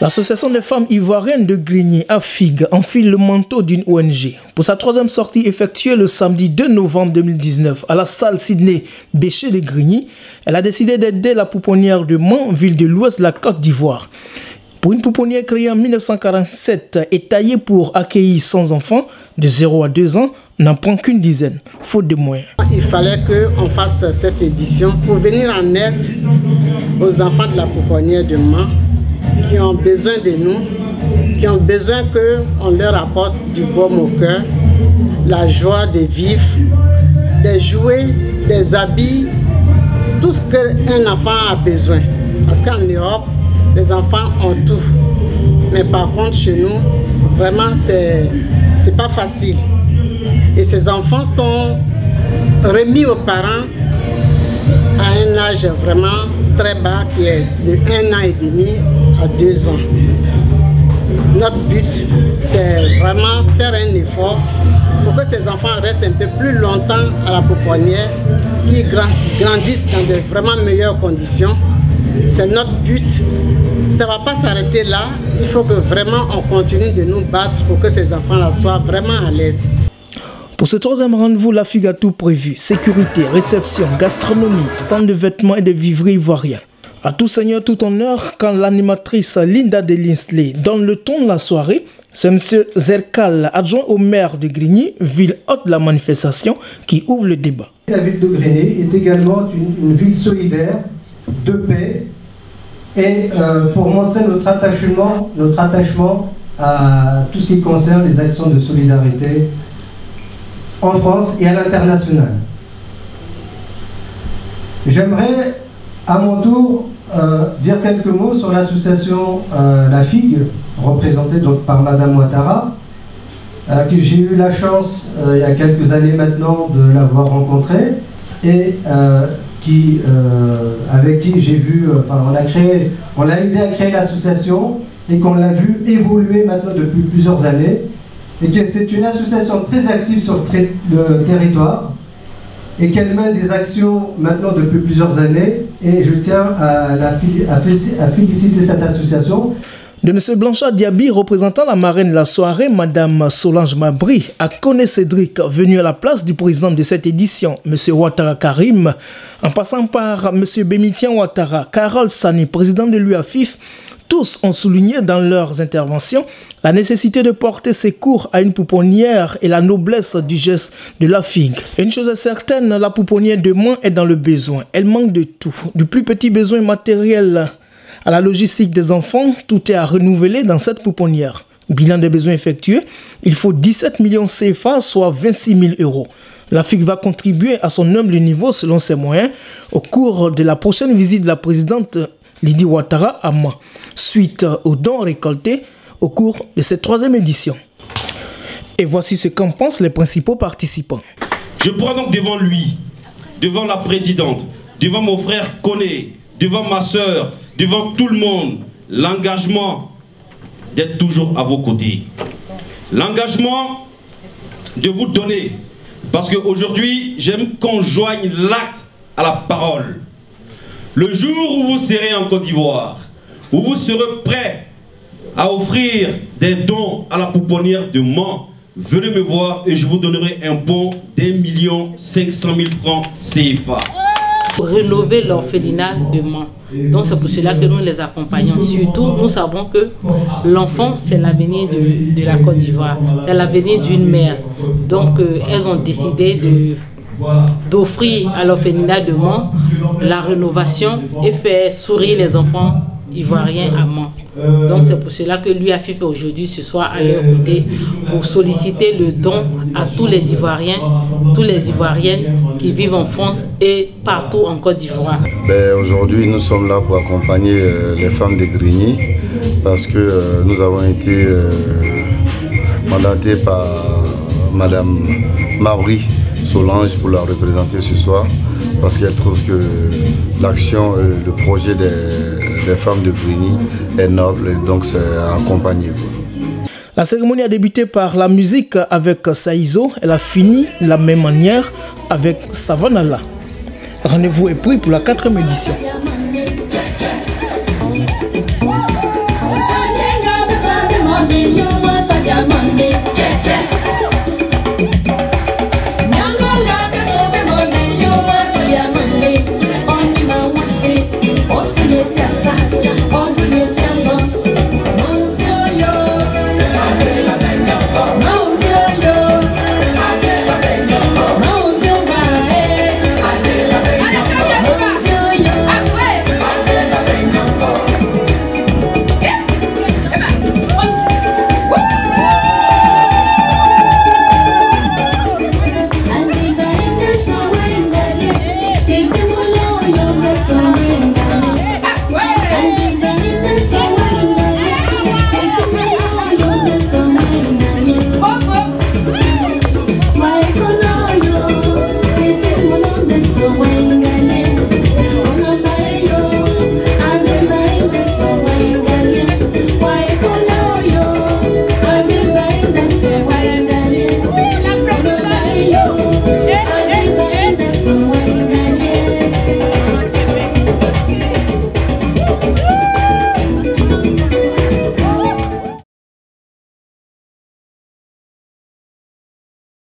L'association des femmes ivoiriennes de Grigny, AFIG, enfile le manteau d'une ONG. Pour sa troisième sortie effectuée le samedi 2 novembre 2019 à la salle Sydney Béché de Grigny, elle a décidé d'aider la pouponnière de Mans, ville de l'ouest de la Côte d'Ivoire. Pour une pouponnière créée en 1947 et taillée pour accueillir 100 enfants de 0 à 2 ans, n'en prend qu'une dizaine, faute de moyens. Il fallait qu'on fasse cette édition pour venir en aide aux enfants de la pouponnière de Mans qui ont besoin de nous, qui ont besoin qu'on leur apporte du baume au cœur, la joie de vivre, des jouets, des habits, tout ce qu'un enfant a besoin. Parce qu'en Europe, les enfants ont tout. Mais par contre, chez nous, vraiment, c'est pas facile. Et ces enfants sont remis aux parents à un âge vraiment très bas qui est de 1 an et demi à 2 ans. Notre but, c'est vraiment faire un effort pour que ces enfants restent un peu plus longtemps à la pouponnière, qu'ils grandissent dans de vraiment meilleures conditions. C'est notre but. Ça ne va pas s'arrêter là. Il faut que vraiment on continue de nous battre pour que ces enfants-là soient vraiment à l'aise. Pour ce troisième rendez-vous, la figue a tout prévu. Sécurité, réception, gastronomie, stand de vêtements et de vivres ivoiriens. À tout seigneur, tout honneur, quand l'animatrice Linda de Linsley donne le ton de la soirée, c'est M. Zerkal, adjoint au maire de Grigny, ville haute de la manifestation, qui ouvre le débat. La ville de Grigny est également une, ville solidaire, de paix, et euh, pour montrer notre attachement, notre attachement à tout ce qui concerne les actions de solidarité en France et à l'international. J'aimerais à mon tour euh, dire quelques mots sur l'association euh, La Figue, représentée donc par Madame Ouattara, euh, que j'ai eu la chance il y a quelques années maintenant de l'avoir rencontrée et qui, avec qui j'ai vu, enfin on a créé, on l'a aidé à créer l'association et qu'on l'a vu évoluer maintenant depuis plusieurs années et que c'est une association très active sur le, territoire et qu'elle mène des actions maintenant depuis plusieurs années et je tiens à féliciter cette association. De M. Blanchard Diaby, représentant la marraine de la soirée, Mme Solange Mabry, a connu Cédric, venu à la place du président de cette édition, M. Ouattara Karim, en passant par M. Bémitien Ouattara, Carole Sani, président de l'UAFIF, tous ont souligné dans leurs interventions la nécessité de porter secours à une pouponnière et la noblesse du geste de la figue. Une chose est certaine, la pouponnière de moins est dans le besoin. Elle manque de tout, du plus petit besoin matériel à la logistique des enfants, tout est à renouveler dans cette pouponnière. Bilan des besoins effectués, il faut 17 millions CFA, soit 26 000 euros. La FIG va contribuer à son humble niveau selon ses moyens au cours de la prochaine visite de la présidente Lydie Ouattara à moi, suite aux dons récoltés au cours de cette troisième édition. Et voici ce qu'en pensent les principaux participants. Je prends donc devant lui, devant la présidente, devant mon frère Koné, devant ma soeur, devant tout le monde, l'engagement d'être toujours à vos côtés. L'engagement de vous donner. Parce qu'aujourd'hui, j'aime qu'on joigne l'acte à la parole. Le jour où vous serez en Côte d'Ivoire, où vous serez prêt à offrir des dons à la pouponnière de Mans, venez me voir et je vous donnerai un bon d'un million cinq cent mille francs CFA. Rénover l'orphelinat de Mans. Donc c'est pour cela que nous les accompagnons. Surtout, nous savons que l'enfant, c'est l'avenir de, la Côte d'Ivoire. C'est l'avenir d'une mère. Donc euh, elles ont décidé d'offrir à l'orphelinat de Mans la rénovation et faire sourire les enfants ivoiriens à Mans. Donc c'est pour cela que lui a fait aujourd'hui ce soir à leur côté pour solliciter le don à tous les Ivoiriens, tous les Ivoiriennes qui vivent en France et partout en Côte d'Ivoire. Ben, aujourd'hui nous sommes là pour accompagner euh, les femmes de Grigny parce que euh, nous avons été euh, mandatés par Madame Mabry Solange pour la représenter ce soir parce qu'elle trouve que l'action, le projet des, femmes de Grigny est noble et donc c'est accompagné. La cérémonie a débuté par la musique avec Saïzo. Elle a fini de la même manière avec Savanala. Rendez-vous est pris pour la quatrième édition.